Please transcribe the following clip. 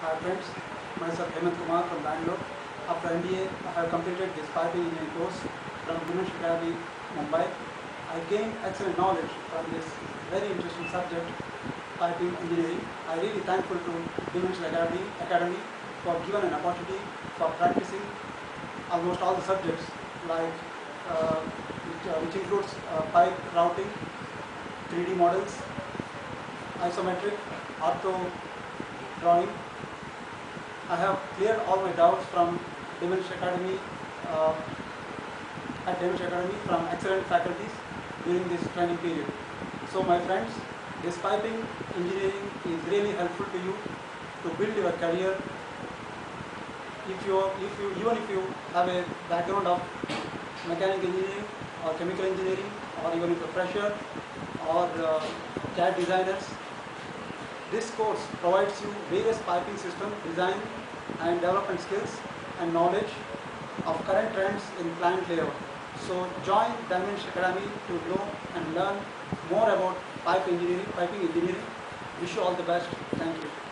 Hi friends, myself Hemant Kumar from Bangalore. After MBA, I have completed this piping engineering course from Dimension Academy, Mumbai. I gained excellent knowledge from this very interesting subject, piping engineering. I really thankful to Dimension Academy, Academy for giving an opportunity for practicing almost all the subjects like uh, which, uh, which includes uh, pipe routing, 3D models, isometric, ortho drawing. I have cleared all my doubts from Dimension Academy, uh, at Dimension Academy from excellent faculties during this training period. So my friends, this piping engineering is really helpful to you to build your career. If you, if you, even if you have a background of mechanical engineering or chemical engineering or even if a fresher or uh, CAD designers, this course provides you various piping system design and development skills and knowledge of current trends in plant layout. So join Dimension Academy to know and learn more about pipe engineering, piping engineering. Wish you all the best. Thank you.